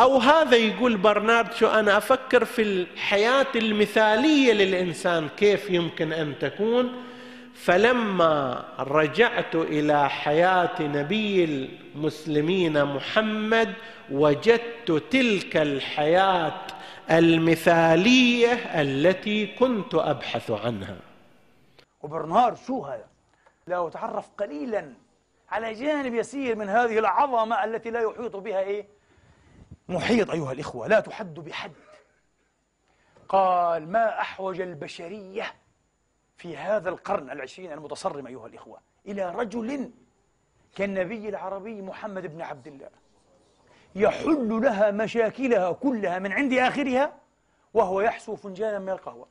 أو هذا يقول برنارد شو أنا أفكر في الحياة المثالية للإنسان كيف يمكن أن تكون. فلما رجعت إلى حياة نبي المسلمين محمد وجدت تلك الحياة المثالية التي كنت أبحث عنها. وبرنار شو هذا؟ لو تعرف قليلا على جانب يسير من هذه العظمة التي لا يحيط بها إيه؟ محيط أيها الإخوة لا تحد بحد. قال ما أحوج البشرية في هذا القرن العشرين المتصرم أيها الإخوة إلى رجل كالنبي العربي محمد بن عبد الله. يحل لها مشاكلها كلها من عند آخرها وهو يحسو فنجانا من القهوة.